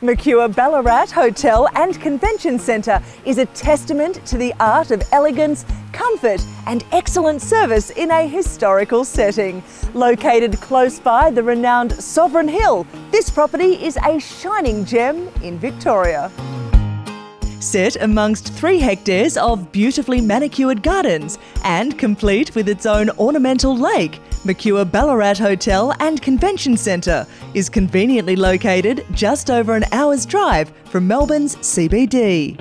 Mercure Ballarat Hotel and Convention Centre is a testament to the art of elegance, comfort and excellent service in a historical setting. Located close by the renowned Sovereign Hill, this property is a shining gem in Victoria. Set amongst three hectares of beautifully manicured gardens and complete with its own ornamental lake, Mercure Ballarat Hotel and Convention Centre is conveniently located just over an hour's drive from Melbourne's CBD.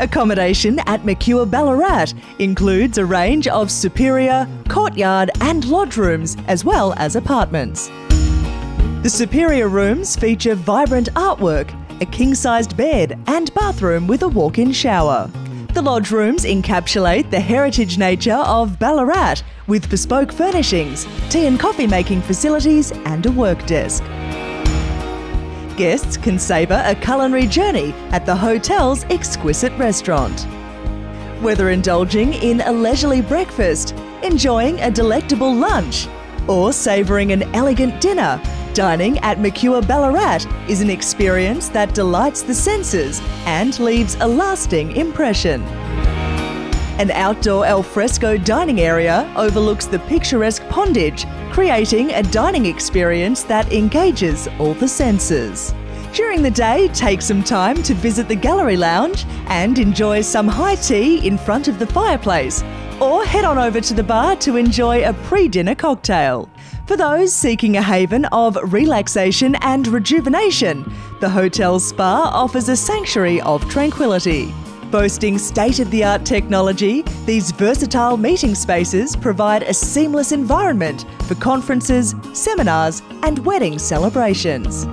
Accommodation at Mercure Ballarat includes a range of superior, courtyard and lodge rooms as well as apartments. The superior rooms feature vibrant artwork, a king-sized bed and bathroom with a walk-in shower. The lodge rooms encapsulate the heritage nature of Ballarat with bespoke furnishings, tea and coffee making facilities, and a work desk. Guests can savour a culinary journey at the hotel's exquisite restaurant. Whether indulging in a leisurely breakfast, enjoying a delectable lunch, or savouring an elegant dinner, dining at Mercure Ballarat is an experience that delights the senses and leaves a lasting impression. An outdoor alfresco dining area overlooks the picturesque pondage, creating a dining experience that engages all the senses. During the day, take some time to visit the gallery lounge and enjoy some high tea in front of the fireplace, or head on over to the bar to enjoy a pre dinner cocktail. For those seeking a haven of relaxation and rejuvenation, the hotel spa offers a sanctuary of tranquility. Boasting state of the art technology, these versatile meeting spaces provide a seamless environment for conferences, seminars, and wedding celebrations.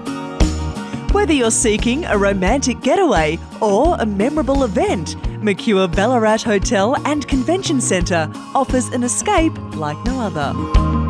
Whether you're seeking a romantic getaway or a memorable event, Mercure Ballarat Hotel and Convention Centre offers an escape like no other.